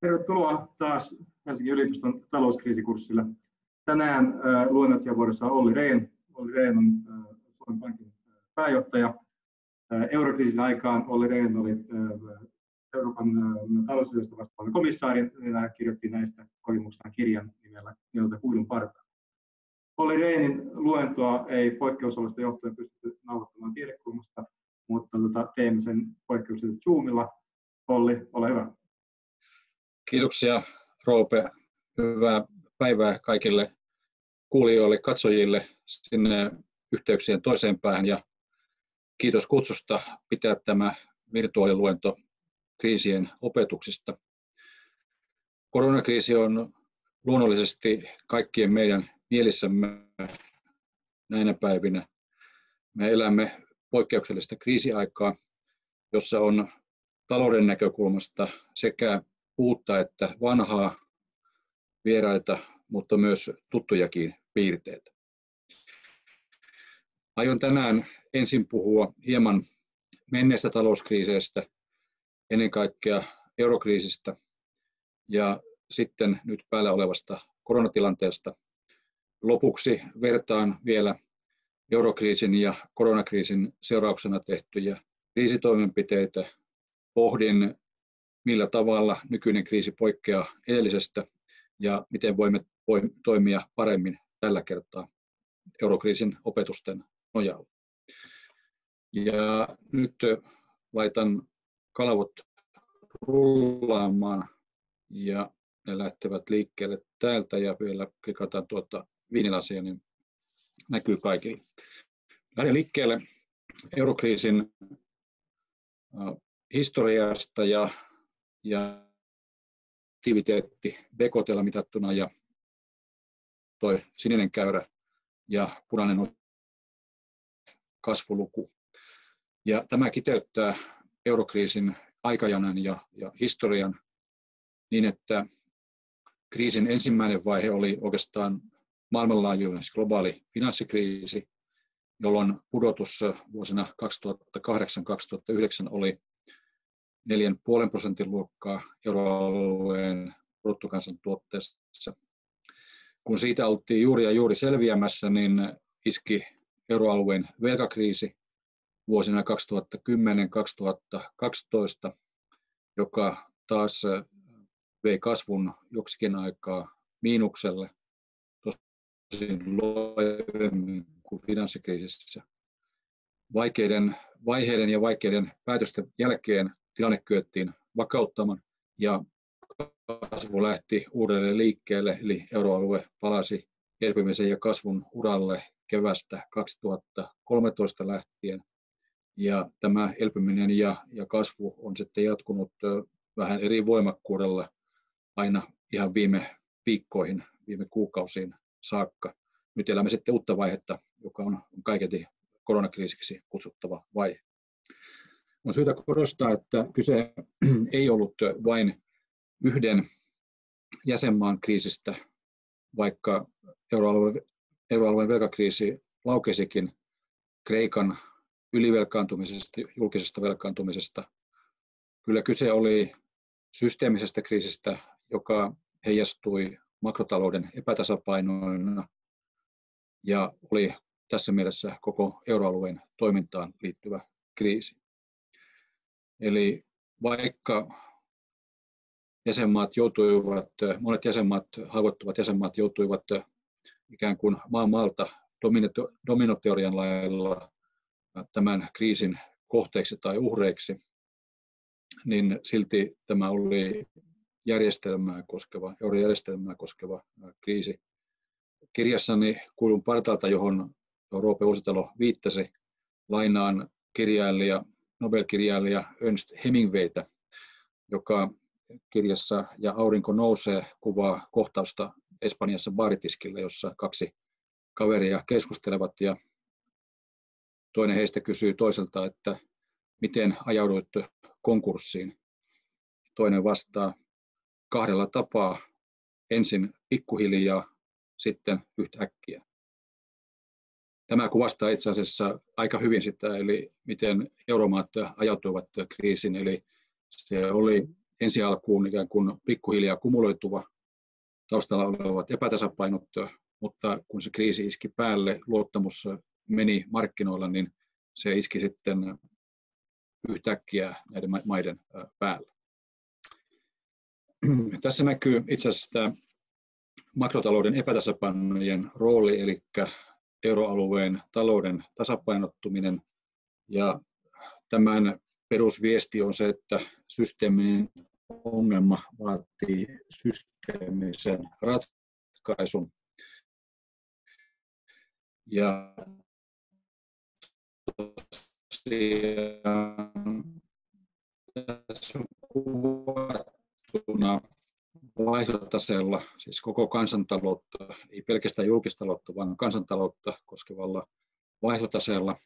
Tervetuloa taas Helsingin yliopiston talouskriisikurssille. Tänään luennoitsijavuorossa on Olli Rehn. Olli Rehn on Suomen Pankin pääjohtaja. Eurokriisin aikaan Olli Rehn oli Euroopan talousasioista vastaava komissaari ja kirjoitti näistä kokemuksistaan kirjan nimellä nimeltä Kuilun parta. Olli Rehnin luentoa ei poikkeusolosta johtuen pystytty nauhoittamaan tiedekulmasta, mutta tota, teemme sen poikkeuksellisesti Zoomilla. Olli, ole hyvä. Kiitoksia Roope. Hyvää päivää kaikille kuulijoille, katsojille sinne yhteyksien toiseen päähän ja kiitos kutsusta pitää tämä virtuaaliluento kriisien opetuksista. Koronakriisi on luonnollisesti kaikkien meidän mielissämme näinä päivinä. Me elämme poikkeuksellista kriisiaikaa, jossa on talouden näkökulmasta sekä uutta että vanhaa, vieraita, mutta myös tuttujakin piirteitä. Aion tänään ensin puhua hieman menneestä talouskriiseistä, ennen kaikkea eurokriisistä ja sitten nyt päällä olevasta koronatilanteesta. Lopuksi vertaan vielä eurokriisin ja koronakriisin seurauksena tehtyjä kriisitoimenpiteitä. Pohdin millä tavalla nykyinen kriisi poikkeaa edellisestä ja miten voimme toimia paremmin tällä kertaa eurokriisin opetusten nojalla. Ja nyt laitan kalvot rullaamaan ja ne lähtevät liikkeelle täältä ja vielä klikataan tuota viinilasia, niin näkyy kaikille. Lähden liikkeelle eurokriisin historiasta ja ja aktiviteetti BKT mitattuna ja toi sininen käyrä ja punainen kasvuluku. Ja tämä kiteyttää eurokriisin aikajanan ja, ja historian niin, että kriisin ensimmäinen vaihe oli oikeastaan maailmanlaajuinen siis globaali finanssikriisi, jolloin pudotus vuosina 2008-2009 oli 4,5 prosentin luokkaa euroalueen bruttokansantuotteessa. Kun siitä oltiin juuri ja juuri selviämässä, niin iski euroalueen velkakriisi vuosina 2010-2012, joka taas vei kasvun joksikin aikaa miinukselle, tosin loivemmin kuin finanssikriisissä. Vaikeiden vaiheiden ja vaikeiden päätösten jälkeen tilanne kyettiin vakauttamaan ja kasvu lähti uudelleen liikkeelle, eli euroalue palasi elpymisen ja kasvun uralle kevästä 2013 lähtien. Ja tämä elpyminen ja, ja kasvu on sitten jatkunut vähän eri voimakkuudella aina ihan viime viikkoihin, viime kuukausiin saakka. Nyt elämme sitten uutta vaihetta, joka on kaiketi koronakriisiksi kutsuttava vaihe. On syytä korostaa, että kyse ei ollut vain yhden jäsenmaan kriisistä, vaikka euroalueen, euroalueen velkakriisi laukesikin Kreikan ylivelkaantumisesta, julkisesta velkaantumisesta. Kyllä kyse oli systeemisestä kriisistä, joka heijastui makrotalouden epätasapainoina ja oli tässä mielessä koko euroalueen toimintaan liittyvä kriisi. Eli vaikka jäsenmaat joutuivat, monet jäsenmaat, haavoittuvat jäsenmaat joutuivat ikään kuin maan maalta dominoteorian lailla tämän kriisin kohteeksi tai uhreiksi, niin silti tämä oli järjestelmää koskeva, eurojärjestelmää koskeva kriisi. Kirjassani kuulun partalta, johon Roope Uusitalo viittasi, lainaan kirjailija Nobel-kirjailija Ernst Hemingwaytä, joka kirjassa Ja aurinko nousee kuvaa kohtausta Espanjassa baaritiskillä, jossa kaksi kaveria keskustelevat ja toinen heistä kysyy toiselta, että miten ajauduit konkurssiin. Toinen vastaa kahdella tapaa, ensin pikkuhiljaa, sitten yhtäkkiä. Tämä kuvastaa itse asiassa aika hyvin sitä, eli miten euromaat ajautuivat kriisin. Eli se oli ensi alkuun ikään kuin pikkuhiljaa kumuloituva taustalla olevat epätasapainot, mutta kun se kriisi iski päälle, luottamus meni markkinoilla, niin se iski sitten yhtäkkiä näiden maiden päälle. Tässä näkyy itse asiassa makrotalouden epätasapainojen rooli, eli euroalueen talouden tasapainottuminen. Ja tämän perusviesti on se, että systeeminen ongelma vaatii systeemisen ratkaisun. Ja tässä on kuvattuna vaihtotaseella, siis koko kansantaloutta, ei pelkästään julkistaloutta, vaan kansantaloutta koskevalla vaihtotaseella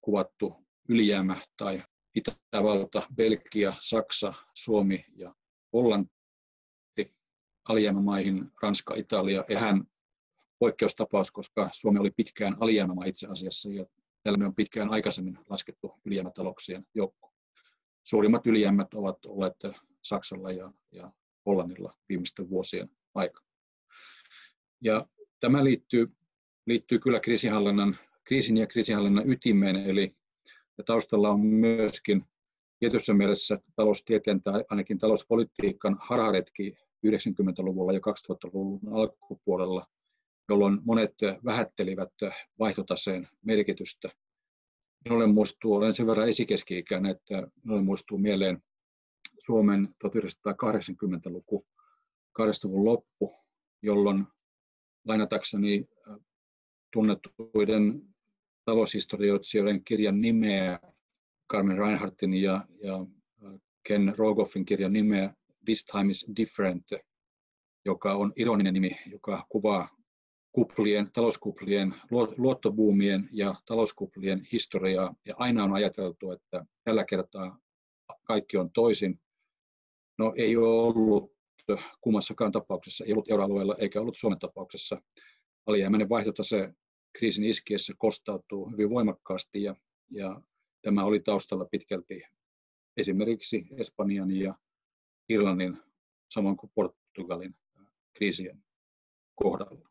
kuvattu ylijäämä tai Itävalta, Belgia, Saksa, Suomi ja Hollanti alijäämämaihin, Ranska, Italia ja hän poikkeustapaus, koska Suomi oli pitkään alijäämämaa itse asiassa ja tällä on pitkään aikaisemmin laskettu ylijäämätalouksien joukko. Suurimmat ylijäämät ovat olleet Saksalla ja, ja Hollannilla viimeisten vuosien aikana. Ja tämä liittyy, liittyy kyllä kriisinhallinnan, kriisin ja kriisinhallinnan ytimeen, eli taustalla on myöskin tietyssä mielessä taloustieteen tai ainakin talouspolitiikan harharetki 90-luvulla ja 2000-luvun alkupuolella, jolloin monet vähättelivät vaihtotaseen merkitystä. Minulle muistuu, olen sen verran esikeski-ikäinen, että minulle muistuu mieleen Suomen 1980-luku, 80-luvun loppu, jolloin lainatakseni tunnettuiden taloushistorioitsijoiden kirjan nimeä, Carmen Reinhardtin ja, ja Ken Rogoffin kirjan nimeä This Time is Different, joka on ironinen nimi, joka kuvaa kuplien, talouskuplien, luottobuumien ja talouskuplien historiaa. Ja aina on ajateltu, että tällä kertaa kaikki on toisin. No ei ole ollut kummassakaan tapauksessa, ei ollut euroalueella eikä ollut Suomen tapauksessa. Alijäämäinen vaihtotase kriisin iskiessä kostautuu hyvin voimakkaasti ja, ja tämä oli taustalla pitkälti esimerkiksi Espanjan ja Irlannin, samoin kuin Portugalin kriisien kohdalla.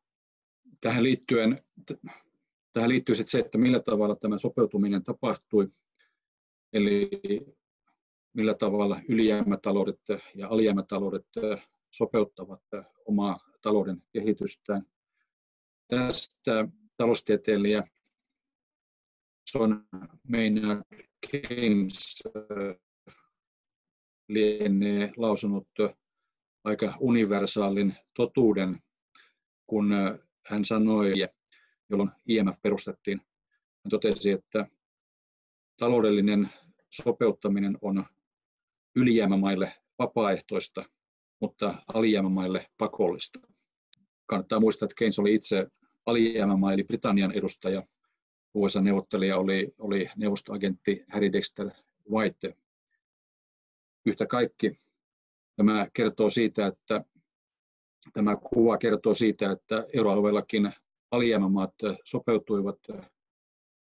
Tähän liittyen, tähän liittyy sitten se, että millä tavalla tämä sopeutuminen tapahtui, eli millä tavalla ylijäämätaloudet ja alijäämätaloudet sopeuttavat omaa talouden kehitystään. Tästä taloustieteilijä John Maynard Keynes lienee lausunut aika universaalin totuuden, kun hän sanoi, jolloin IMF perustettiin, hän totesi, että taloudellinen sopeuttaminen on ylijäämämaille vapaaehtoista, mutta alijäämämaille pakollista. Kannattaa muistaa, että Keynes oli itse alijäämämaa, eli Britannian edustaja. USA-neuvottelija oli, oli neuvostoagentti Harry Dexter White. Yhtä kaikki tämä kertoo siitä, että tämä kuva kertoo siitä, että euroalueellakin alijäämämaat sopeutuivat,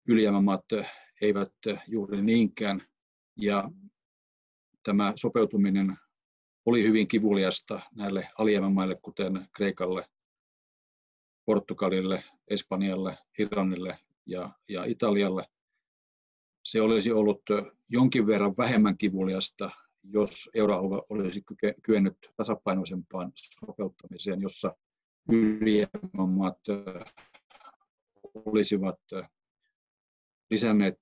ylijäämämaat eivät juuri niinkään. Ja tämä sopeutuminen oli hyvin kivuliasta näille alijäämämaille, kuten Kreikalle, Portugalille, Espanjalle, Irlannille ja, ja Italialle. Se olisi ollut jonkin verran vähemmän kivuliasta, jos euroalue olisi kyennyt tasapainoisempaan sopeuttamiseen, jossa ylijäämämaat olisivat lisänneet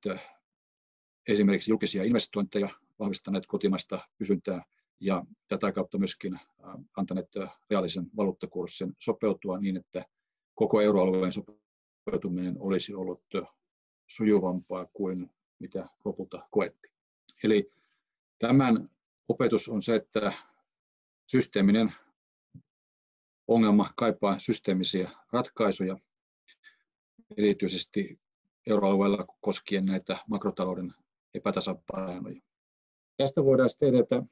esimerkiksi julkisia investointeja, vahvistaneet kotimaista kysyntää ja tätä kautta myöskin antaneet reaalisen valuuttakurssin sopeutua niin, että koko euroalueen sopeutuminen olisi ollut sujuvampaa kuin mitä lopulta koettiin. Eli tämän opetus on se, että systeeminen ongelma kaipaa systeemisiä ratkaisuja, erityisesti euroalueella koskien näitä makrotalouden epätasapainoja. Tästä voidaan sitten edetä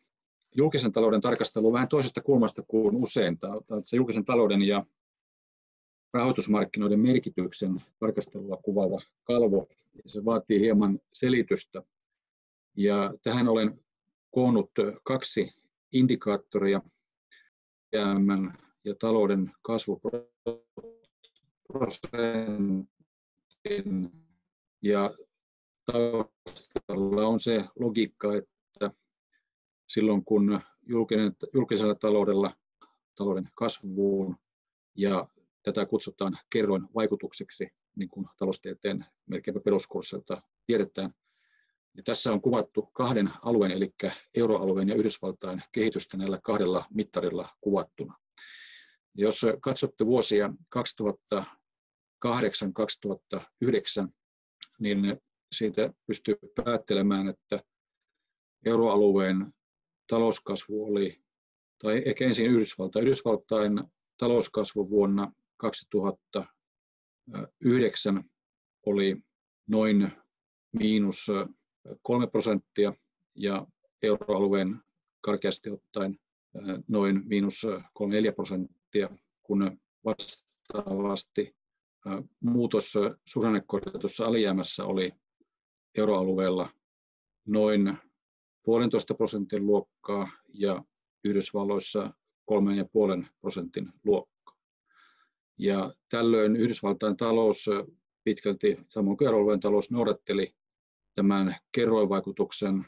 julkisen talouden tarkastelu vähän toisesta kulmasta kuin usein. Tämä on se julkisen talouden ja rahoitusmarkkinoiden merkityksen tarkastelua kuvaava kalvo. Se vaatii hieman selitystä. Ja tähän olen koonnut kaksi indikaattoria ja talouden kasvuprosentin ja taustalla on se logiikka, että silloin kun julkinen, julkisella taloudella talouden kasvuun ja tätä kutsutaan kerroin vaikutukseksi, niin kuin taloustieteen melkeinpä peruskurssilta tiedetään. Ja tässä on kuvattu kahden alueen, eli euroalueen ja Yhdysvaltain kehitystä näillä kahdella mittarilla kuvattuna. Jos katsotte vuosia 2008-2009, niin siitä pystyy päättelemään, että euroalueen talouskasvu oli, tai ehkä ensin Yhdysvaltain, Yhdysvaltain talouskasvu vuonna 2009 oli noin miinus kolme prosenttia ja euroalueen karkeasti ottaen noin miinus 3-4 prosenttia, kun vastaavasti muutos suhdannekorjatussa alijäämässä oli euroalueella noin puolentoista prosentin luokkaa ja Yhdysvalloissa kolmen ja puolen prosentin luokkaa. Ja tällöin Yhdysvaltain talous pitkälti, samoin kuin euroalueen talous, noudatteli tämän kerroinvaikutuksen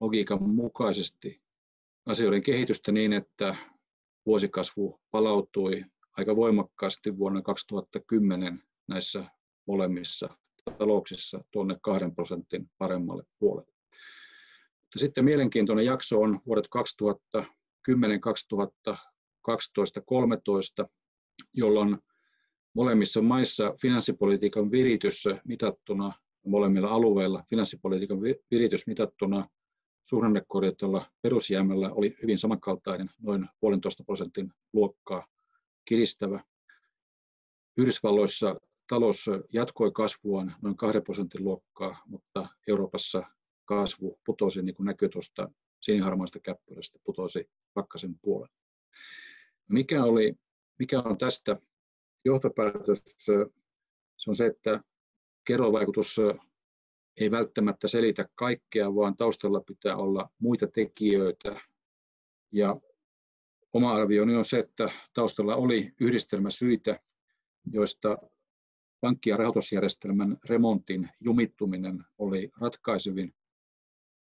logiikan mukaisesti asioiden kehitystä niin, että vuosikasvu palautui aika voimakkaasti vuonna 2010 näissä molemmissa talouksissa tuonne kahden prosentin paremmalle puolelle. Mutta sitten mielenkiintoinen jakso on vuodet 2010, 2012, 2013, jolloin molemmissa maissa finanssipolitiikan viritys mitattuna molemmilla alueilla finanssipolitiikan viritys mitattuna suhdannekorjatulla perusjäämällä oli hyvin samankaltainen, noin puolentoista prosentin luokkaa kiristävä. Yhdysvalloissa talous jatkoi kasvuaan noin 2 prosentin luokkaa, mutta Euroopassa kasvu putosi, niin kuin näkyy tuosta siniharmaista käppyrästä, putosi pakkasen puolelle. Mikä, oli, mikä on tästä johtopäätös? Se on se, että kerrovaikutus ei välttämättä selitä kaikkea, vaan taustalla pitää olla muita tekijöitä. Ja oma arvioni on se, että taustalla oli yhdistelmä syitä, joista pankki- ja rahoitusjärjestelmän remontin jumittuminen oli ratkaisevin.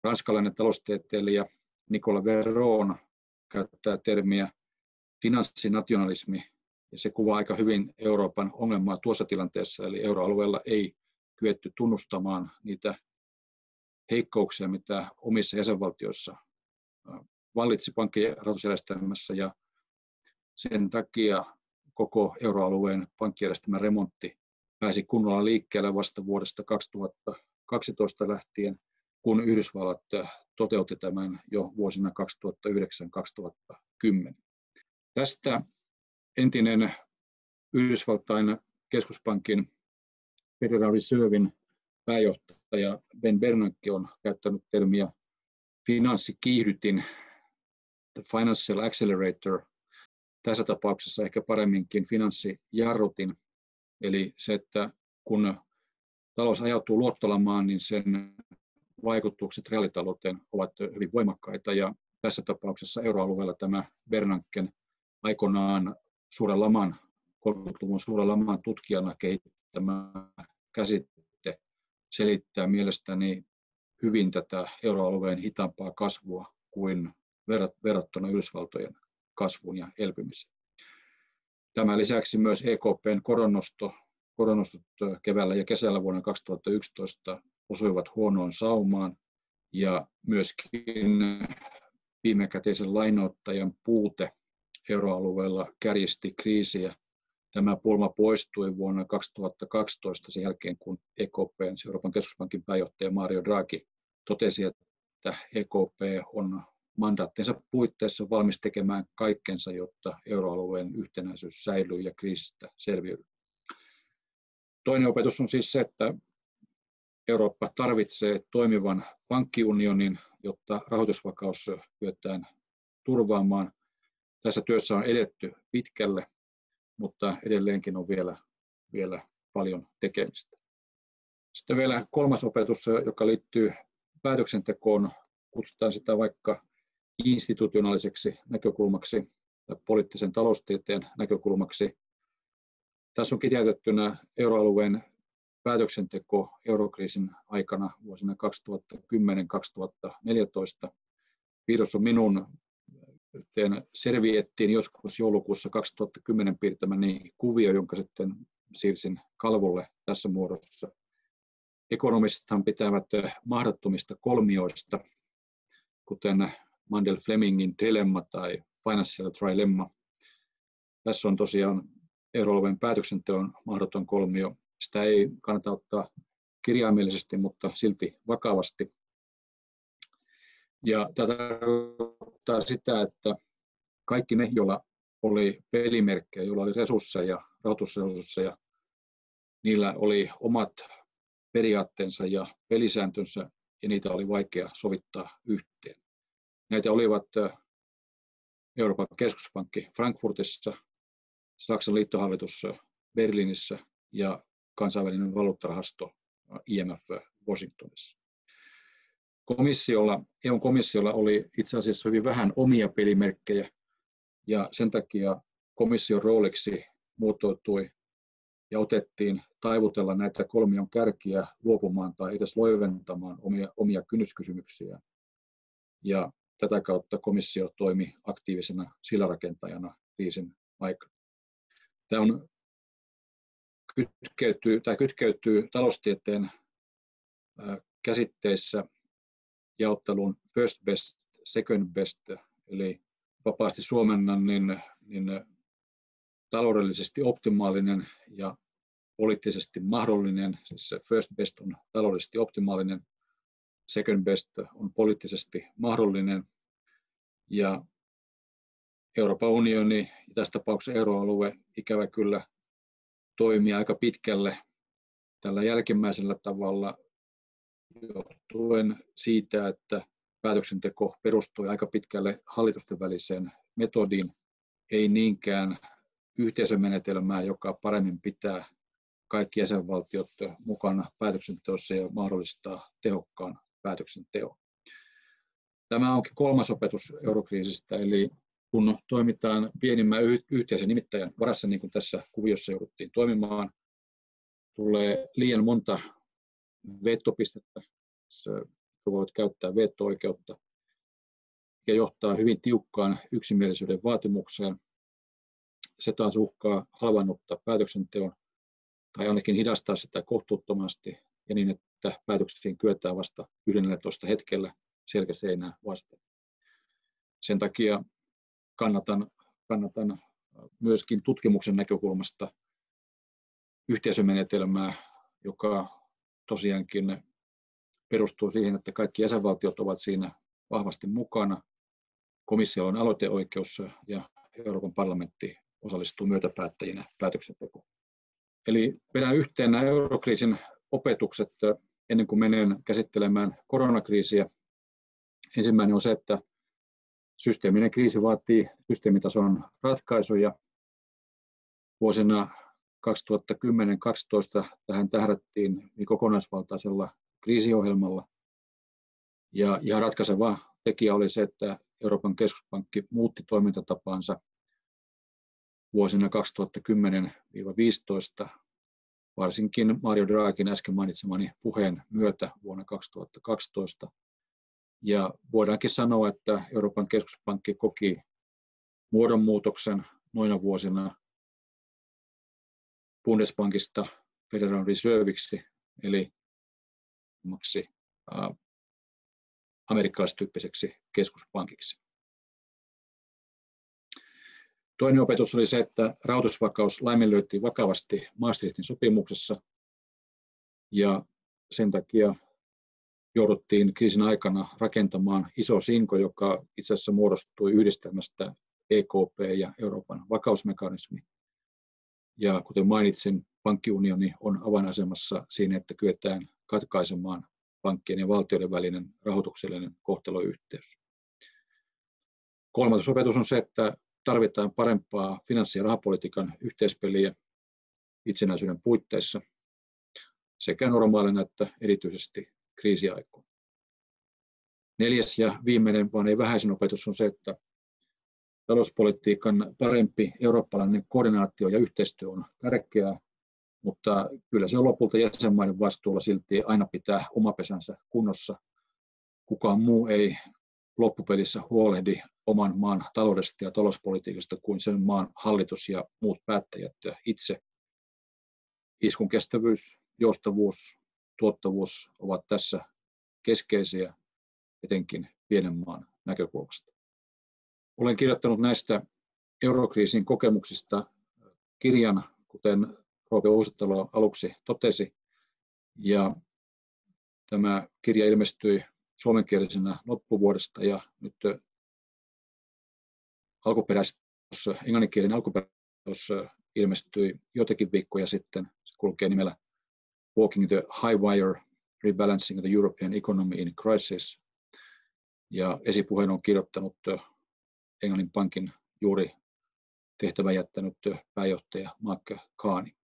Ranskalainen taloustieteilijä Nicola Veron käyttää termiä finanssinationalismi, ja se kuvaa aika hyvin Euroopan ongelmaa tuossa tilanteessa, eli euroalueella ei kyetty tunnustamaan niitä heikkouksia, mitä omissa jäsenvaltioissa vallitsi pankki- ja rahoitusjärjestelmässä, ja sen takia koko euroalueen pankkijärjestelmän remontti pääsi kunnolla liikkeelle vasta vuodesta 2012 lähtien, kun Yhdysvallat toteutti tämän jo vuosina 2009-2010. Tästä entinen Yhdysvaltain keskuspankin Federal Reservein pääjohtaja Ben Bernanke on käyttänyt termiä finanssikiihdytin, the financial accelerator, tässä tapauksessa ehkä paremminkin finanssijarrutin, eli se, että kun talous ajautuu luottolamaan, niin sen vaikutukset reaalitalouteen ovat hyvin voimakkaita ja tässä tapauksessa euroalueella tämä Bernanken aikanaan suuren laman, 30-luvun suuren laman tutkijana kehittämä käsite selittää mielestäni hyvin tätä euroalueen hitaampaa kasvua kuin verrattuna Yhdysvaltojen kasvuun ja elpymiseen. Tämän lisäksi myös EKPn koronnosto, koronnostot keväällä ja kesällä vuonna 2011 osuivat huonoon saumaan ja myöskin viimekäteisen lainoittajan puute euroalueella kärjisti kriisiä. Tämä pulma poistui vuonna 2012 sen jälkeen, kun EKP, Euroopan keskuspankin pääjohtaja Mario Draghi, totesi, että EKP on mandaattinsa puitteissa valmis tekemään kaikkensa, jotta euroalueen yhtenäisyys säilyy ja kriisistä selviytyy. Toinen opetus on siis se, että Eurooppa tarvitsee toimivan pankkiunionin, jotta rahoitusvakaus kyetään turvaamaan. Tässä työssä on edetty pitkälle, mutta edelleenkin on vielä, vielä paljon tekemistä. Sitten vielä kolmas opetus, joka liittyy päätöksentekoon, kutsutaan sitä vaikka institutionaaliseksi näkökulmaksi tai poliittisen taloustieteen näkökulmaksi. Tässä on kiteytettynä euroalueen päätöksenteko eurokriisin aikana vuosina 2010-2014. Piirros on minun yhteen serviettiin joskus joulukuussa 2010 piirtämäni kuvio, jonka sitten siirsin kalvolle tässä muodossa. Ekonomisthan pitävät mahdottomista kolmioista, kuten Mandel Flemingin dilemma tai Financial Trilemma. Tässä on tosiaan euroalueen päätöksenteon mahdoton kolmio. Sitä ei kannata ottaa kirjaimellisesti, mutta silti vakavasti. Ja tätä tarkoittaa sitä, että kaikki ne, joilla oli pelimerkkejä, joilla oli resursseja, rahoitusresursseja, niillä oli omat periaatteensa ja pelisääntönsä ja niitä oli vaikea sovittaa yhteen. Näitä olivat Euroopan keskuspankki Frankfurtissa, Saksan liittohallitus Berliinissä ja kansainvälinen valuuttarahasto IMF Washingtonissa. Komissiolla, EUn komissiolla oli itse asiassa hyvin vähän omia pelimerkkejä ja sen takia komission rooliksi muotoutui ja otettiin taivutella näitä kolmion kärkiä luopumaan tai edes loiventamaan omia, omia kynnyskysymyksiä. Ja tätä kautta komissio toimi aktiivisena silarakentajana kriisin aikana. Tämä on kytkeytyy, tai kytkeytyy taloustieteen käsitteissä jaottelun first best, second best, eli vapaasti suomennan, niin, niin taloudellisesti optimaalinen ja poliittisesti mahdollinen, siis first best on taloudellisesti optimaalinen, second best on poliittisesti mahdollinen, ja Euroopan unioni, ja tässä tapauksessa euroalue, ikävä kyllä toimii aika pitkälle tällä jälkimmäisellä tavalla johtuen siitä, että päätöksenteko perustui aika pitkälle hallitusten väliseen metodiin, ei niinkään yhteisömenetelmää, joka paremmin pitää kaikki jäsenvaltiot mukana päätöksenteossa ja mahdollistaa tehokkaan päätöksenteon. Tämä onkin kolmas opetus eurokriisistä, eli kun toimitaan pienimmän yhteisen nimittäjän varassa, niin kuin tässä kuviossa jouduttiin toimimaan, tulee liian monta vetopistettä, voit käyttää veto-oikeutta, ja johtaa hyvin tiukkaan yksimielisyyden vaatimukseen. Se taas uhkaa halvannuttaa päätöksenteon tai ainakin hidastaa sitä kohtuuttomasti ja niin, että päätöksiin kyetään vasta 11 hetkellä selkäseinää vasten. Sen takia kannatan, kannatan myöskin tutkimuksen näkökulmasta yhteisömenetelmää, joka tosiaankin perustuu siihen, että kaikki jäsenvaltiot ovat siinä vahvasti mukana. Komissio on aloiteoikeus ja Euroopan parlamentti osallistuu myötäpäättäjinä päätöksentekoon. Eli vedän yhteen nämä eurokriisin opetukset ennen kuin menen käsittelemään koronakriisiä. Ensimmäinen on se, että systeeminen kriisi vaatii systeemitason ratkaisuja. Vuosina 2010-2012 tähän tähdättiin niin kokonaisvaltaisella kriisiohjelmalla. Ja ihan ratkaiseva tekijä oli se, että Euroopan keskuspankki muutti toimintatapaansa vuosina 2010-2015, varsinkin Mario Draghin äsken mainitsemani puheen myötä vuonna 2012. Ja voidaankin sanoa, että Euroopan keskuspankki koki muodonmuutoksen noina vuosina Bundesbankista Federal Reserveiksi, eli amerikkalaistyyppiseksi keskuspankiksi. Toinen opetus oli se, että rahoitusvakaus laiminlyötiin vakavasti Maastrichtin sopimuksessa ja sen takia jouduttiin kriisin aikana rakentamaan iso sinko, joka itse asiassa muodostui yhdistelmästä EKP ja Euroopan vakausmekanismi. Ja kuten mainitsin, pankkiunioni on avainasemassa siinä, että kyetään katkaisemaan pankkien ja valtioiden välinen rahoituksellinen kohtaloyhteys. Kolmas opetus on se, että tarvitaan parempaa finanssi- ja rahapolitiikan yhteispeliä itsenäisyyden puitteissa sekä normaalina että erityisesti kriisiaikoina. Neljäs ja viimeinen, vaan ei vähäisin opetus on se, että talouspolitiikan parempi eurooppalainen koordinaatio ja yhteistyö on tärkeää, mutta kyllä se on lopulta jäsenmaiden vastuulla silti aina pitää oma pesänsä kunnossa. Kukaan muu ei loppupelissä huolehdi oman maan taloudesta ja talouspolitiikasta kuin sen maan hallitus ja muut päättäjät itse. Iskun kestävyys, joustavuus, tuottavuus ovat tässä keskeisiä, etenkin pienen maan näkökulmasta. Olen kirjoittanut näistä eurokriisin kokemuksista kirjan, kuten Roope Uusitalo aluksi totesi, ja tämä kirja ilmestyi suomenkielisenä loppuvuodesta ja nyt alkuperäisessä englanninkielinen alkuperäis ilmestyi joitakin viikkoja sitten. Se kulkee nimellä Walking the High Wire, Rebalancing the European Economy in Crisis. Ja esipuheen on kirjoittanut Englannin pankin juuri tehtävän jättänyt pääjohtaja Mark Kaani.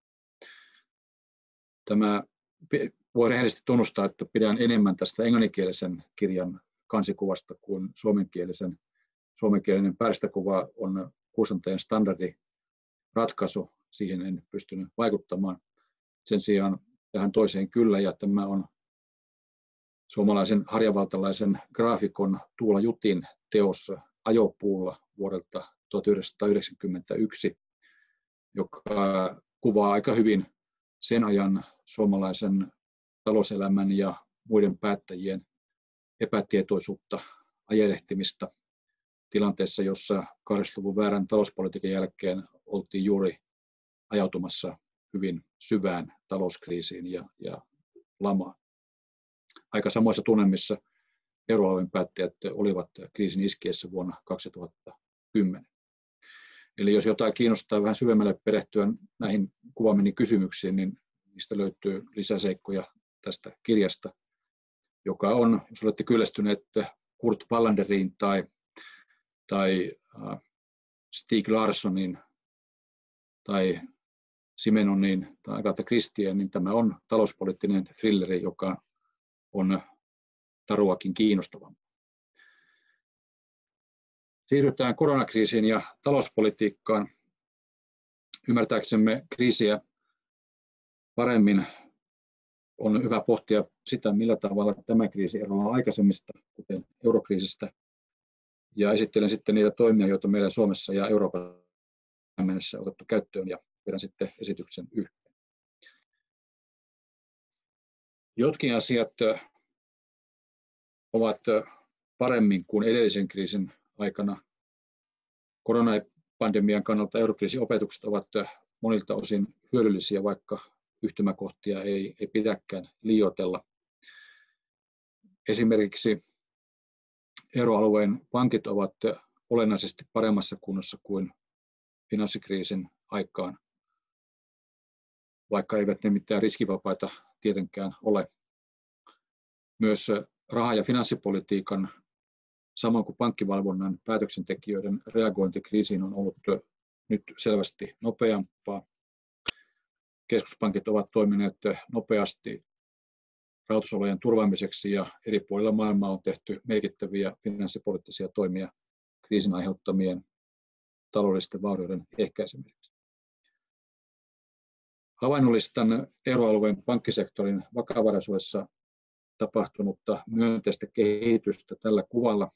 Tämä voi rehellisesti tunnustaa, että pidän enemmän tästä englanninkielisen kirjan kansikuvasta kuin suomenkielisen. Suomenkielinen pärstökuva on kustantajan standardi ratkaisu, siihen en pystynyt vaikuttamaan. Sen sijaan tähän toiseen kyllä, ja tämä on suomalaisen harjavaltalaisen graafikon Tuula Jutin teos Ajopuulla vuodelta 1991, joka kuvaa aika hyvin sen ajan suomalaisen talouselämän ja muiden päättäjien epätietoisuutta, ajelehtimista tilanteessa, jossa 80-luvun väärän talouspolitiikan jälkeen oltiin juuri ajautumassa hyvin syvään talouskriisiin ja, ja lamaan. Aika samoissa tunnelmissa euroalueen päättäjät olivat kriisin iskiessä vuonna 2010. Eli jos jotain kiinnostaa vähän syvemmälle perehtyä näihin kuvaamini kysymyksiin, niin niistä löytyy lisäseikkoja tästä kirjasta, joka on, jos olette kyllästyneet Kurt Wallanderiin tai, tai äh, Stig Larssonin tai Simenonin tai Agatha Christien, niin tämä on talouspoliittinen thrilleri, joka on taruakin kiinnostavampi. Siirrytään koronakriisiin ja talouspolitiikkaan. Ymmärtääksemme kriisiä paremmin on hyvä pohtia sitä, millä tavalla tämä kriisi eroaa aikaisemmista, kuten eurokriisistä. Ja esittelen sitten niitä toimia, joita meillä Suomessa ja Euroopan mennessä on otettu käyttöön ja vedän sitten esityksen yhteen. Jotkin asiat ovat paremmin kuin edellisen kriisin aikana. Koronapandemian kannalta eurokriisin opetukset ovat monilta osin hyödyllisiä, vaikka yhtymäkohtia ei, ei pidäkään liioitella. Esimerkiksi euroalueen pankit ovat olennaisesti paremmassa kunnossa kuin finanssikriisin aikaan, vaikka eivät ne mitään riskivapaita tietenkään ole. Myös raha- ja finanssipolitiikan, samoin kuin pankkivalvonnan päätöksentekijöiden reagointi kriisiin on ollut nyt selvästi nopeampaa keskuspankit ovat toimineet nopeasti rahoitusolojen turvaamiseksi ja eri puolilla maailmaa on tehty merkittäviä finanssipoliittisia toimia kriisin aiheuttamien taloudellisten vaurioiden ehkäisemiseksi. Havainnollistan euroalueen pankkisektorin vakavaraisuudessa tapahtunutta myönteistä kehitystä tällä kuvalla.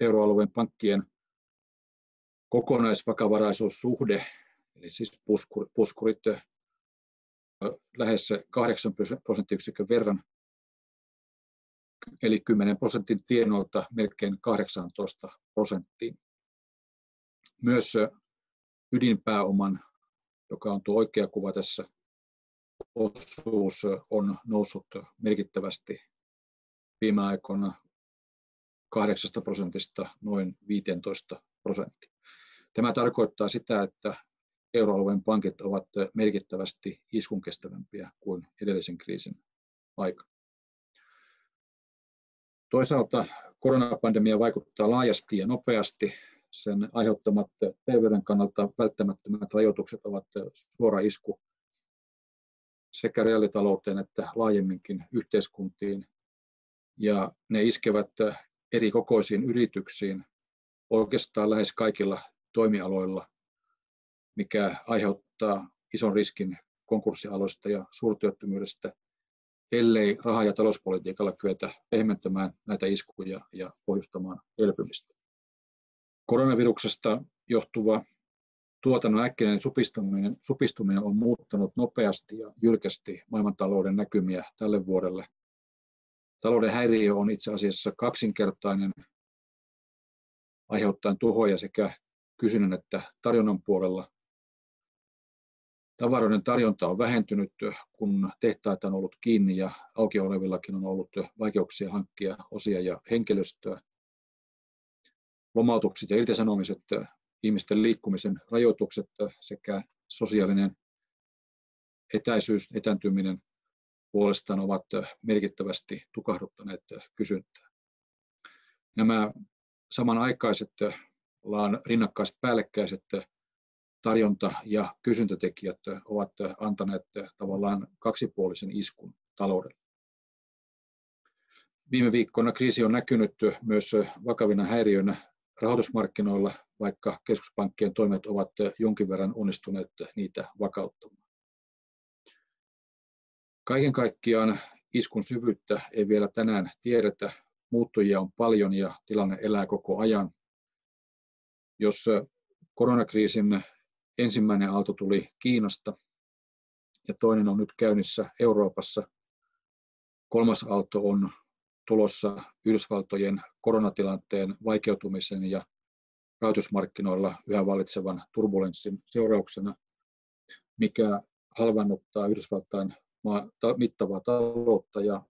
Euroalueen pankkien kokonaisvakavaraisuussuhde, eli siis puskurit lähes 8 prosenttiyksikön verran, eli 10 prosentin tienoilta melkein 18 prosenttiin. Myös ydinpääoman, joka on tuo oikea kuva tässä, osuus on noussut merkittävästi viime aikoina 8 prosentista noin 15 prosenttia. Tämä tarkoittaa sitä, että euroalueen pankit ovat merkittävästi iskunkestävämpiä kuin edellisen kriisin aikana. Toisaalta koronapandemia vaikuttaa laajasti ja nopeasti. Sen aiheuttamat terveyden kannalta välttämättömät rajoitukset ovat suora isku sekä reaalitalouteen että laajemminkin yhteiskuntiin. ja ne iskevät eri kokoisiin yrityksiin oikeastaan lähes kaikilla toimialoilla, mikä aiheuttaa ison riskin konkurssialoista ja suurtyöttömyydestä, ellei raha- ja talouspolitiikalla kyetä pehmentämään näitä iskuja ja pohjustamaan elpymistä. Koronaviruksesta johtuva tuotannon äkkinäinen supistuminen, supistuminen on muuttanut nopeasti ja jyrkästi maailmantalouden näkymiä tälle vuodelle. Talouden häiriö on itse asiassa kaksinkertainen, aiheuttaen tuhoja sekä kysynnän että tarjonnan puolella. Tavaroiden tarjonta on vähentynyt, kun tehtaita on ollut kiinni ja auki olevillakin on ollut vaikeuksia hankkia osia ja henkilöstöä. Lomautukset ja irtisanomiset ihmisten liikkumisen rajoitukset sekä sosiaalinen etäisyys, etääntyminen puolestaan ovat merkittävästi tukahduttaneet kysyntää. Nämä samanaikaiset rinnakkaiset päällekkäiset tarjonta- ja kysyntätekijät ovat antaneet tavallaan kaksipuolisen iskun taloudelle. Viime viikkoina kriisi on näkynyt myös vakavina häiriöinä rahoitusmarkkinoilla, vaikka keskuspankkien toimet ovat jonkin verran onnistuneet niitä vakauttamaan. Kaiken kaikkiaan iskun syvyyttä ei vielä tänään tiedetä. Muuttujia on paljon ja tilanne elää koko ajan. Jos koronakriisin ensimmäinen aalto tuli Kiinasta ja toinen on nyt käynnissä Euroopassa, kolmas aalto on tulossa Yhdysvaltojen koronatilanteen vaikeutumisen ja rahoitusmarkkinoilla yhä vallitsevan turbulenssin seurauksena, mikä halvannuttaa Yhdysvaltain mittavaa taloutta ja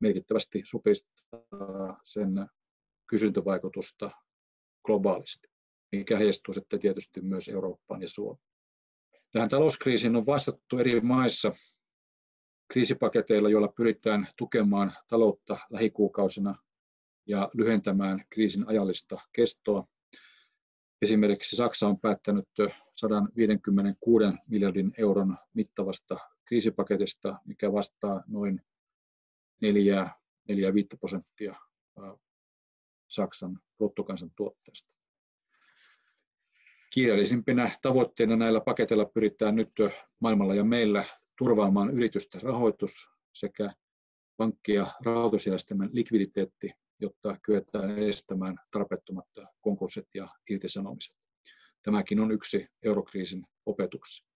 merkittävästi supistaa sen kysyntävaikutusta globaalisti, mikä heijastuu sitten tietysti myös Eurooppaan ja Suomeen. Tähän talouskriisiin on vastattu eri maissa kriisipaketeilla, joilla pyritään tukemaan taloutta lähikuukausina ja lyhentämään kriisin ajallista kestoa. Esimerkiksi Saksa on päättänyt 156 miljardin euron mittavasta kriisipaketista, mikä vastaa noin 4-5 prosenttia Saksan bruttokansantuotteesta. Kiireellisimpinä tavoitteina näillä paketeilla pyritään nyt maailmalla ja meillä turvaamaan yritysten rahoitus sekä pankki- ja rahoitusjärjestelmän likviditeetti, jotta kyetään estämään tarpeettomat konkurssit ja irtisanomiset. Tämäkin on yksi eurokriisin opetuksia.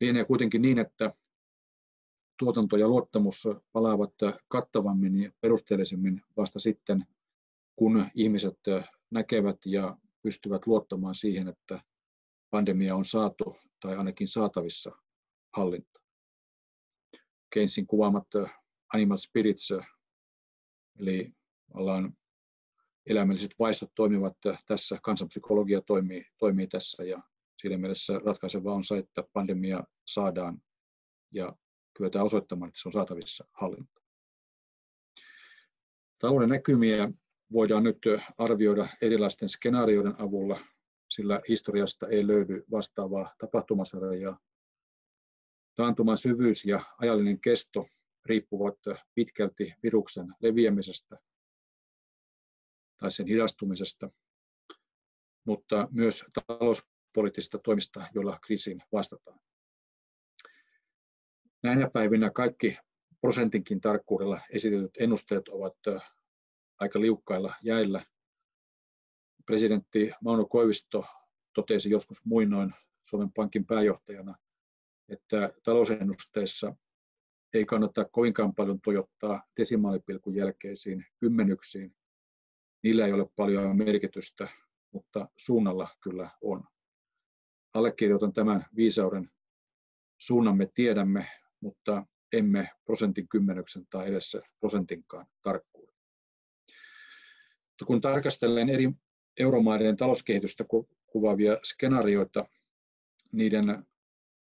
Lienee kuitenkin niin, että tuotanto ja luottamus palaavat kattavammin ja perusteellisemmin vasta sitten, kun ihmiset näkevät ja pystyvät luottamaan siihen, että pandemia on saatu tai ainakin saatavissa hallinta. Keynesin kuvaamat animal spirits, eli ollaan eläimelliset vaistot toimivat tässä, kansanpsykologia toimii, toimii tässä ja siinä mielessä ratkaisevaa on se, että pandemia saadaan ja kyetään osoittamaan, että se on saatavissa hallinta. Talouden näkymiä voidaan nyt arvioida erilaisten skenaarioiden avulla, sillä historiasta ei löydy vastaavaa tapahtumasarjaa Taantuman syvyys ja ajallinen kesto riippuvat pitkälti viruksen leviämisestä tai sen hidastumisesta, mutta myös talouspoliittisista toimista, joilla kriisiin vastataan. Näinä päivinä kaikki prosentinkin tarkkuudella esitetyt ennusteet ovat aika liukkailla jäillä. Presidentti Mauno Koivisto totesi joskus muinoin Suomen Pankin pääjohtajana, että talousennusteissa ei kannata kovinkaan paljon tojottaa desimaalipilkun jälkeisiin kymmenyksiin. Niillä ei ole paljon merkitystä, mutta suunnalla kyllä on. Allekirjoitan tämän viisauden. Suunnan me tiedämme, mutta emme prosentin kymmenyksen tai edessä prosentinkaan tarkkuuden. Kun tarkastelen eri euromaiden talouskehitystä kuvaavia skenaarioita, niiden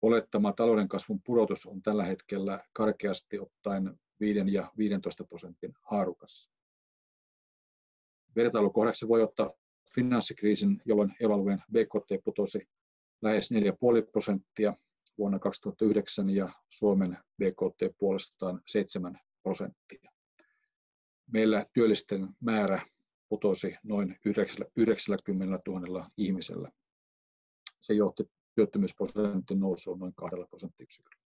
olettama talouden kasvun pudotus on tällä hetkellä karkeasti ottaen 5 ja 15 prosentin haarukassa. Vertailukohdaksi voi ottaa finanssikriisin, jolloin euroalueen BKT putosi lähes 4,5 prosenttia vuonna 2009 ja Suomen BKT puolestaan 7 prosenttia. meillä työllisten määrä putosi noin 90 000 ihmisellä. Se johti työttömyysprosentin nousuun noin kahdella prosenttiyksiköllä.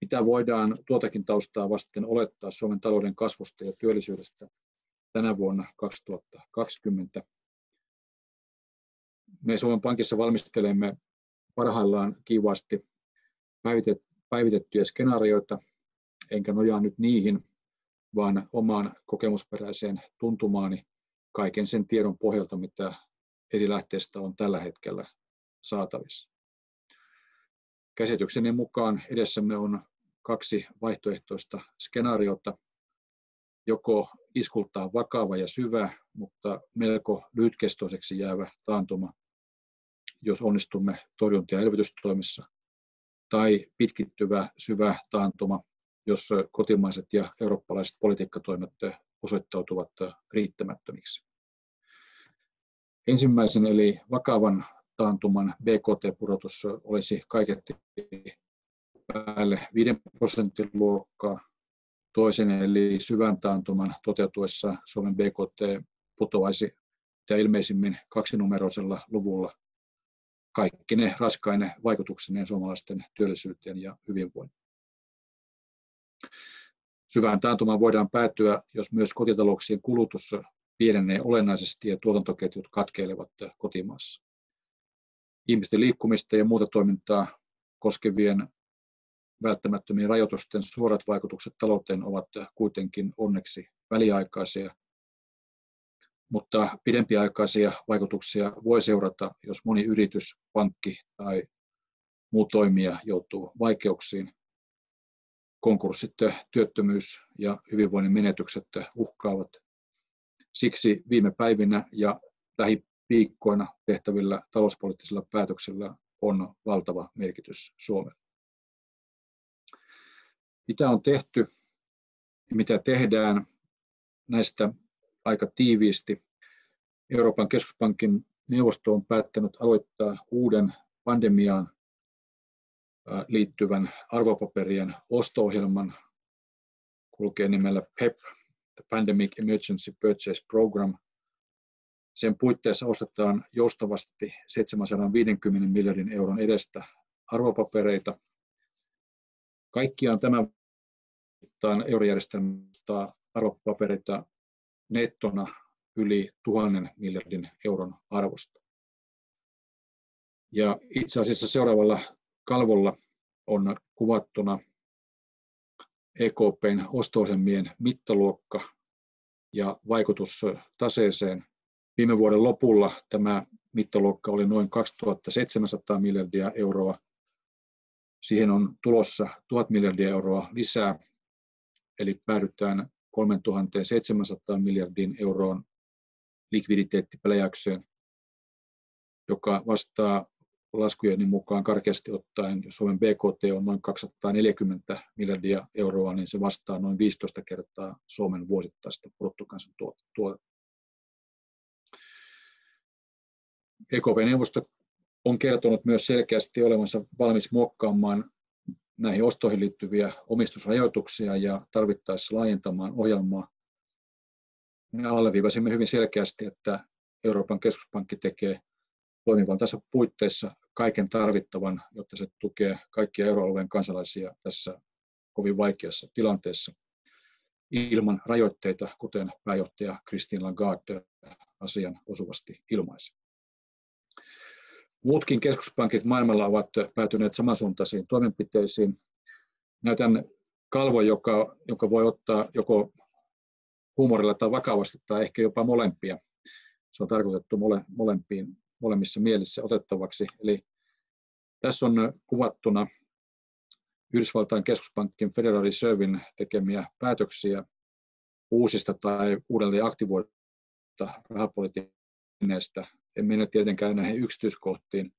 Mitä voidaan tuotakin taustaa vasten olettaa Suomen talouden kasvusta ja työllisyydestä tänä vuonna 2020? Me Suomen Pankissa valmistelemme parhaillaan kiivaasti päivitettyjä skenaarioita, enkä nojaa nyt niihin, vaan omaan kokemusperäiseen tuntumaani kaiken sen tiedon pohjalta, mitä eri lähteistä on tällä hetkellä saatavissa. Käsitykseni mukaan edessämme on kaksi vaihtoehtoista skenaariota, joko iskultaan vakava ja syvä, mutta melko lyhytkestoiseksi jäävä taantuma, jos onnistumme torjunta- ja elvytystoimissa, tai pitkittyvä syvä taantuma, jos kotimaiset ja eurooppalaiset politiikkatoimet osoittautuvat riittämättömiksi. Ensimmäisen eli vakavan taantuman BKT-pudotus olisi kaiketti päälle 5 prosentin luokkaa. Toisen eli syvän taantuman toteutuessa Suomen BKT putoaisi ja ilmeisimmin kaksinumeroisella luvulla kaikki ne raskaine vaikutuksineen suomalaisten työllisyyteen ja hyvinvointiin. Syvään taantumaan voidaan päätyä, jos myös kotitalouksien kulutus pienenee olennaisesti ja tuotantoketjut katkeilevat kotimaassa. Ihmisten liikkumista ja muuta toimintaa koskevien välttämättömien rajoitusten suorat vaikutukset talouteen ovat kuitenkin onneksi väliaikaisia, mutta pidempiaikaisia vaikutuksia voi seurata, jos moni yritys, pankki tai muu toimija joutuu vaikeuksiin. Konkurssit, työttömyys ja hyvinvoinnin menetykset uhkaavat. Siksi viime päivinä ja lähiviikkoina tehtävillä talouspoliittisilla päätöksillä on valtava merkitys Suomelle mitä on tehty ja mitä tehdään näistä aika tiiviisti. Euroopan keskuspankin neuvosto on päättänyt aloittaa uuden pandemiaan liittyvän arvopaperien osto-ohjelman, kulkee nimellä PEP, The Pandemic Emergency Purchase Program. Sen puitteissa ostetaan joustavasti 750 miljardin euron edestä arvopapereita. Kaikkiaan tämän mittaan eurojärjestelmästä arvopapereita nettona yli tuhannen miljardin euron arvosta. Ja itse asiassa seuraavalla kalvolla on kuvattuna EKPn osto-ohjelmien mittaluokka ja vaikutus taseeseen. Viime vuoden lopulla tämä mittaluokka oli noin 2700 miljardia euroa. Siihen on tulossa 1000 miljardia euroa lisää eli päädytään 3700 miljardin euroon likviditeettipläjäykseen, joka vastaa laskujeni mukaan karkeasti ottaen, jos Suomen BKT on noin 240 miljardia euroa, niin se vastaa noin 15 kertaa Suomen vuosittaista bruttokansantuotetta. EKP-neuvosto on kertonut myös selkeästi olevansa valmis muokkaamaan näihin ostoihin liittyviä omistusrajoituksia ja tarvittaessa laajentamaan ohjelmaa. Me alleviivasimme hyvin selkeästi, että Euroopan keskuspankki tekee toimivaltansa puitteissa kaiken tarvittavan, jotta se tukee kaikkia euroalueen kansalaisia tässä kovin vaikeassa tilanteessa ilman rajoitteita, kuten pääjohtaja Christine Lagarde asian osuvasti ilmaisi. Muutkin keskuspankit maailmalla ovat päätyneet samansuuntaisiin toimenpiteisiin. Näytän kalvo, joka, joka voi ottaa joko huumorilla tai vakavasti tai ehkä jopa molempia. Se on tarkoitettu mole, molempiin, molemmissa mielissä otettavaksi. Eli tässä on kuvattuna Yhdysvaltain keskuspankin Federal Reservein tekemiä päätöksiä uusista tai uudelleen aktivoidusta rahapolitiikasta en mene tietenkään näihin yksityiskohtiin,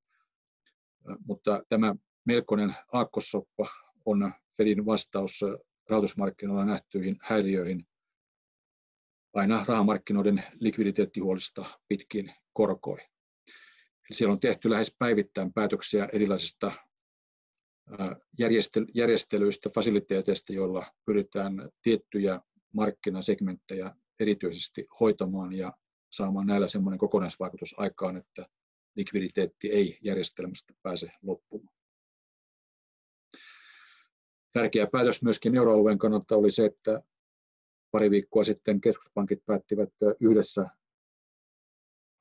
mutta tämä melkoinen aakkosoppa on Fedin vastaus rahoitusmarkkinoilla nähtyihin häiriöihin aina rahamarkkinoiden likviditeettihuolista pitkin korkoihin. Eli siellä on tehty lähes päivittäin päätöksiä erilaisista järjestelyistä, fasiliteeteista, joilla pyritään tiettyjä markkinasegmenttejä erityisesti hoitamaan ja saamaan näillä semmoinen kokonaisvaikutus aikaan, että likviditeetti ei järjestelmästä pääse loppumaan. Tärkeä päätös myöskin euroalueen kannalta oli se, että pari viikkoa sitten keskuspankit päättivät yhdessä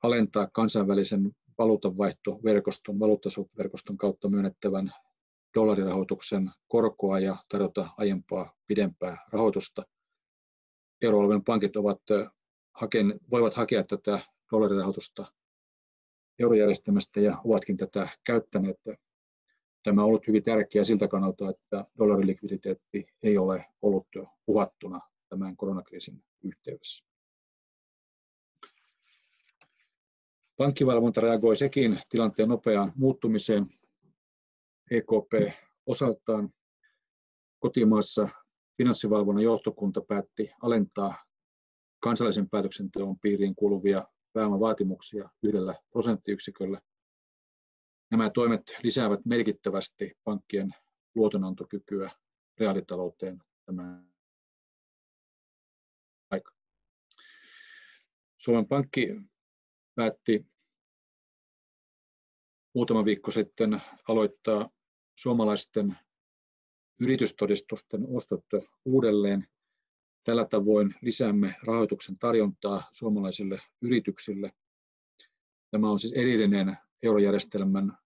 alentaa kansainvälisen valuutanvaihtoverkoston, valuuttasuhdeverkoston kautta myönnettävän dollarirahoituksen korkoa ja tarjota aiempaa pidempää rahoitusta. Euroalueen pankit ovat, haken, voivat hakea tätä dollarirahoitusta eurojärjestelmästä ja ovatkin tätä käyttäneet. Tämä on ollut hyvin tärkeää siltä kannalta, että dollarilikviditeetti ei ole ollut uhattuna tämän koronakriisin yhteydessä. Pankkivalvonta reagoi sekin tilanteen nopeaan muuttumiseen. EKP osaltaan kotimaassa finanssivalvonnan johtokunta päätti alentaa kansallisen päätöksenteon piiriin kuuluvia pääomavaatimuksia yhdellä prosenttiyksiköllä. Nämä toimet lisäävät merkittävästi pankkien luotonantokykyä reaalitalouteen tämän aika. Suomen Pankki päätti muutama viikko sitten aloittaa suomalaisten yritystodistusten ostot uudelleen. Tällä tavoin lisäämme rahoituksen tarjontaa suomalaisille yrityksille. Tämä on siis erillinen eurojärjestelmän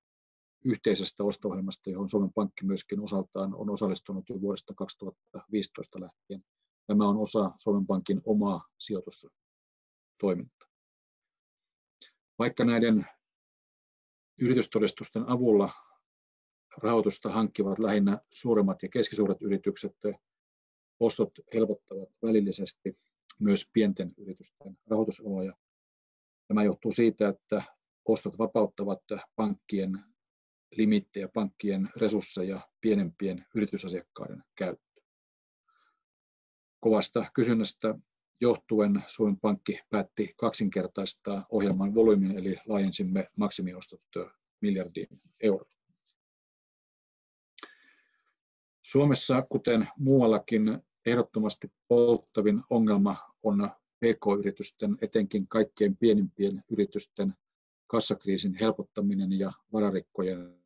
yhteisestä osto-ohjelmasta, johon Suomen Pankki myöskin osaltaan on osallistunut jo vuodesta 2015 lähtien. Tämä on osa Suomen Pankin omaa sijoitustoimintaa. Vaikka näiden yritystodistusten avulla rahoitusta hankkivat lähinnä suuremmat ja keskisuuret yritykset, ostot helpottavat välillisesti myös pienten yritysten rahoitusoloja. Tämä johtuu siitä, että ostot vapauttavat pankkien limittejä, pankkien resursseja pienempien yritysasiakkaiden käyttöön. Kovasta kysynnästä johtuen Suomen Pankki päätti kaksinkertaistaa ohjelman volyymin, eli laajensimme maksimiostot miljardiin euroa. Suomessa, kuten muuallakin, ehdottomasti polttavin ongelma on PK-yritysten, etenkin kaikkein pienimpien yritysten kassakriisin helpottaminen ja vararikkojen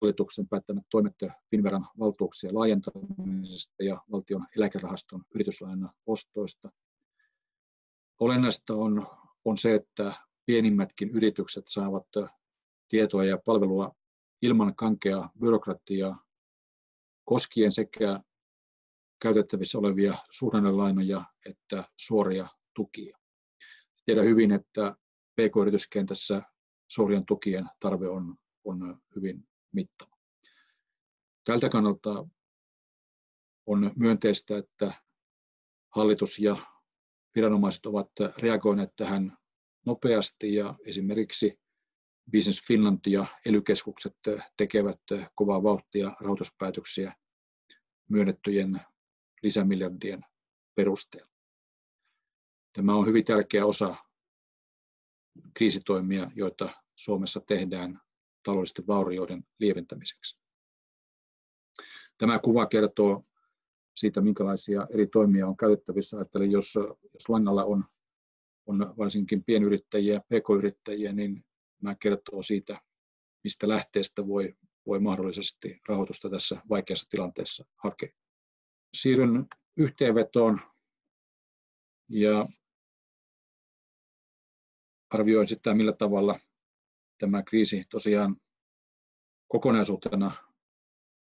hallituksen päättämät toimet Finveran valtuuksien laajentamisesta ja valtion eläkerahaston yrityslaina ostoista. Olennaista on, on se, että pienimmätkin yritykset saavat tietoa ja palvelua ilman kankeaa byrokratiaa koskien sekä käytettävissä olevia suhdannelainoja että suoria tukia. Tiedän hyvin, että PK-yrityskentässä suorien tukien tarve on, on hyvin mittava. Tältä kannalta on myönteistä, että hallitus ja viranomaiset ovat reagoineet tähän nopeasti ja esimerkiksi Business Finland ja ely tekevät kovaa vauhtia rahoituspäätöksiä myönnettyjen lisämiljardien perusteella. Tämä on hyvin tärkeä osa kriisitoimia, joita Suomessa tehdään taloudellisten vaurioiden lieventämiseksi. Tämä kuva kertoo siitä, minkälaisia eri toimia on käytettävissä. Ajattelen, jos, jos langalla on, on varsinkin pienyrittäjiä, pk-yrittäjiä, niin tämä kertoo siitä, mistä lähteestä voi, voi mahdollisesti rahoitusta tässä vaikeassa tilanteessa hakea. Siirryn yhteenvetoon ja arvioin sitä, millä tavalla tämä kriisi tosiaan kokonaisuutena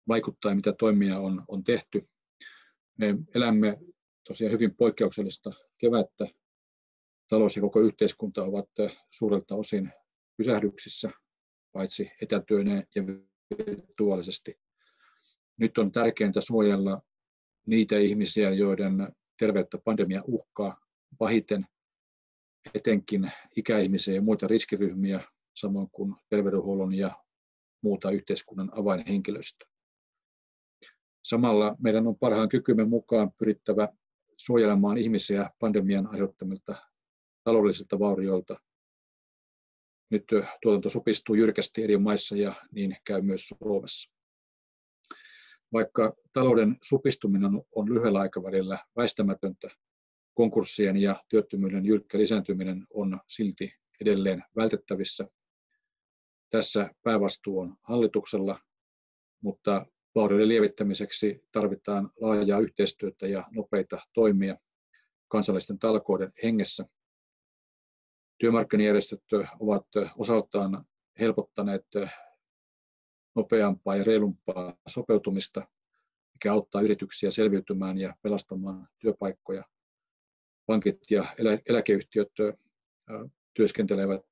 vaikuttaa ja mitä toimia on, on tehty. Me elämme tosiaan hyvin poikkeuksellista kevättä. Talous ja koko yhteiskunta ovat suurelta osin pysähdyksissä, paitsi etätyöneen ja virtuaalisesti. Nyt on tärkeintä suojella niitä ihmisiä, joiden terveyttä pandemia uhkaa pahiten, etenkin ikäihmisiä ja muita riskiryhmiä, samoin kuin terveydenhuollon ja muuta yhteiskunnan avainhenkilöstöä. Samalla meidän on parhaan kykymme mukaan pyrittävä suojelemaan ihmisiä pandemian aiheuttamilta taloudellisilta vaurioilta. Nyt tuotanto supistuu jyrkästi eri maissa ja niin käy myös Suomessa. Vaikka talouden supistuminen on lyhyellä aikavälillä väistämätöntä, konkurssien ja työttömyyden jyrkkä lisääntyminen on silti edelleen vältettävissä. Tässä päävastuu on hallituksella, mutta vaurioiden lievittämiseksi tarvitaan laajaa yhteistyötä ja nopeita toimia kansallisten talkoiden hengessä. Työmarkkinajärjestöt ovat osaltaan helpottaneet nopeampaa ja reilumpaa sopeutumista, mikä auttaa yrityksiä selviytymään ja pelastamaan työpaikkoja. Pankit ja eläkeyhtiöt työskentelevät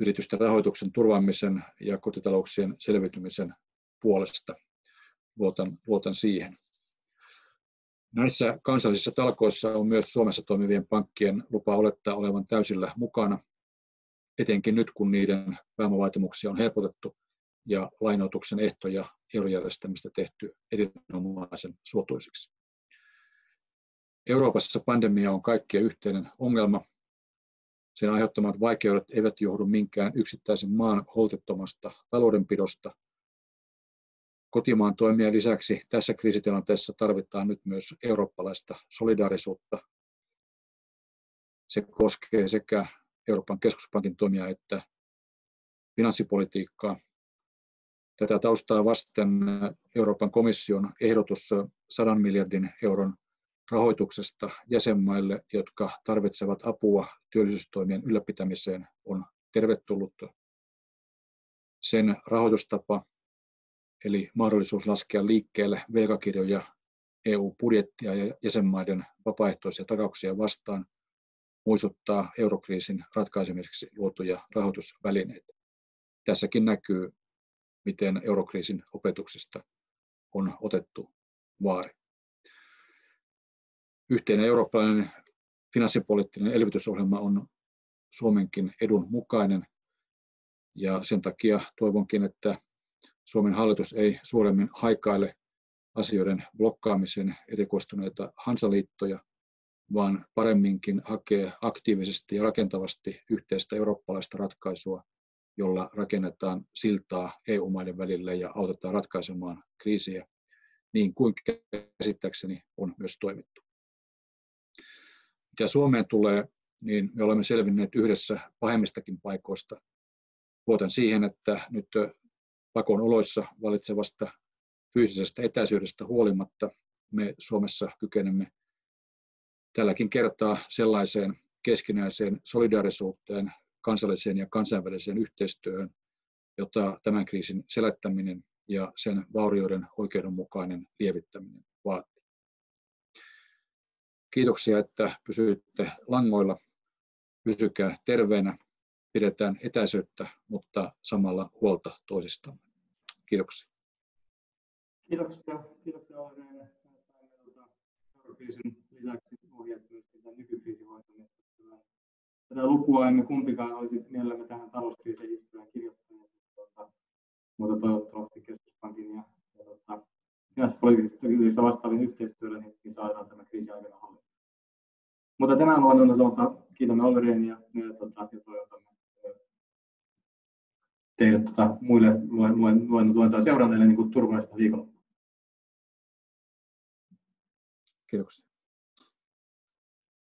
yritysten rahoituksen turvaamisen ja kotitalouksien selviytymisen puolesta. Luotan, luotan siihen. Näissä kansallisissa talkoissa on myös Suomessa toimivien pankkien lupa olettaa olevan täysillä mukana, etenkin nyt kun niiden pääomavaatimuksia on helpotettu ja lainoituksen ehtoja eurojärjestelmistä tehty erinomaisen suotuisiksi. Euroopassa pandemia on kaikkien yhteinen ongelma. Sen aiheuttamat vaikeudet eivät johdu minkään yksittäisen maan holtittomasta taloudenpidosta. Kotimaan toimien lisäksi tässä kriisitilanteessa tarvitaan nyt myös eurooppalaista solidaarisuutta. Se koskee sekä Euroopan keskuspankin toimia että finanssipolitiikkaa. Tätä taustaa vasten Euroopan komission ehdotus 100 miljardin euron rahoituksesta jäsenmaille, jotka tarvitsevat apua työllisyystoimien ylläpitämiseen, on tervetullut. Sen rahoitustapa, eli mahdollisuus laskea liikkeelle velkakirjoja EU-budjettia ja jäsenmaiden vapaaehtoisia takauksia vastaan, muistuttaa eurokriisin ratkaisemiseksi luotuja rahoitusvälineitä. Tässäkin näkyy miten eurokriisin opetuksista on otettu vaari. Yhteinen eurooppalainen finanssipoliittinen elvytysohjelma on Suomenkin edun mukainen ja sen takia toivonkin, että Suomen hallitus ei suuremmin haikaile asioiden blokkaamiseen erikoistuneita hansaliittoja, vaan paremminkin hakee aktiivisesti ja rakentavasti yhteistä eurooppalaista ratkaisua jolla rakennetaan siltaa EU-maiden välille ja autetaan ratkaisemaan kriisiä, niin kuin käsittääkseni on myös toimittu. Mitä Suomeen tulee, niin me olemme selvinneet yhdessä pahemmistakin paikoista. Luotan siihen, että nyt pakon oloissa valitsevasta fyysisestä etäisyydestä huolimatta me Suomessa kykenemme tälläkin kertaa sellaiseen keskinäiseen solidaarisuuteen, kansalliseen ja kansainväliseen yhteistyöhön, jota tämän kriisin selättäminen ja sen vaurioiden oikeudenmukainen lievittäminen vaatii. Kiitoksia, että pysyitte langoilla. Pysykää terveenä, pidetään etäisyyttä, mutta samalla huolta toisistamme. Kiitoksia. Kiitoksia. Kiitoksia Olreille. Eurokriisin lisäksi ohjeet myöskin nykykriisin hoitamista tätä lukua emme kumpikaan olisi mielellämme tähän talouskriisin historiaan kirjoittaneet, mutta, mutta toivottavasti keskuspankin ja, ja tota, finanssipolitiikasta vastaavien yhteistyöllä niin, niin saadaan tämä kriisi aikana hallintaan. Mutta tämän luonnon osalta kiitämme Ollereen ja, ja, tota, ja toivotamme teille tota, muille luen, luen, luen, luen seuranneille niin turvallista viikonloppua. Kiitoksia.